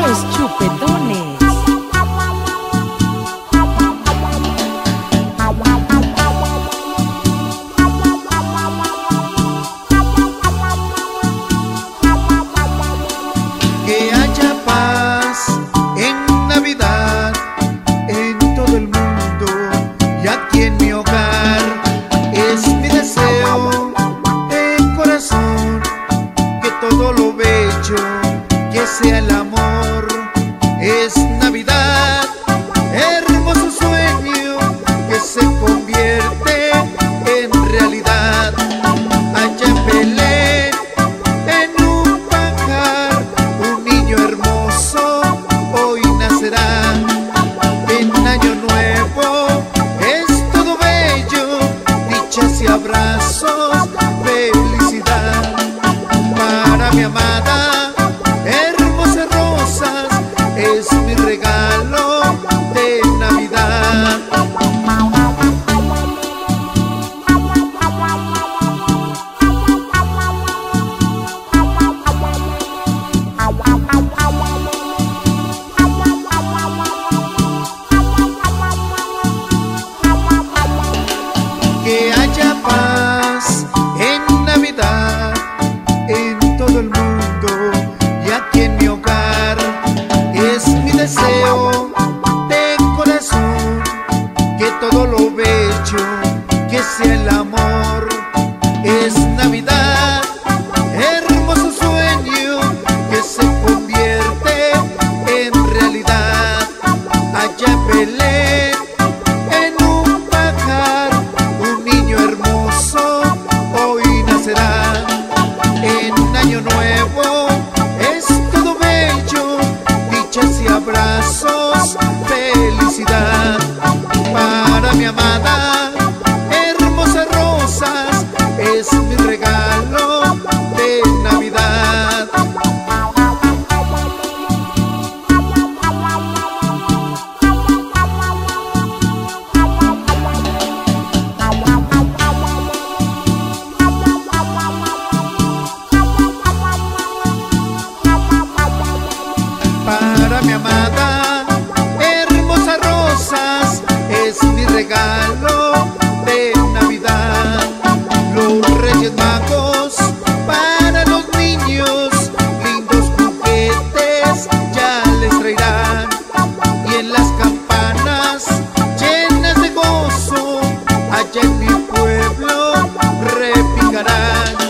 Los chupetones. na aconteceu. pueblo repicarán.